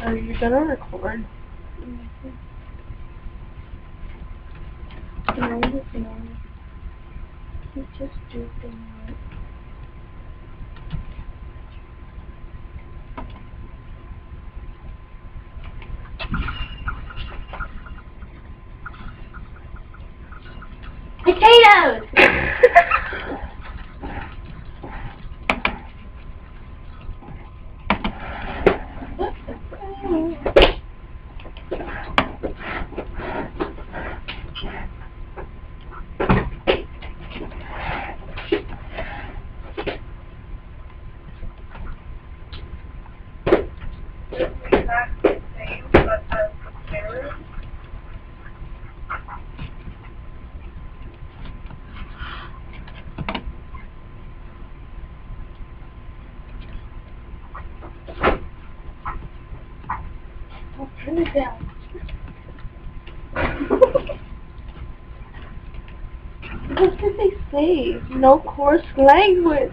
Are you gonna record? No, no. You just do things. Potatoes! I'll turn it down. What did they say? No coarse language.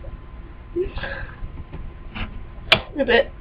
A bit.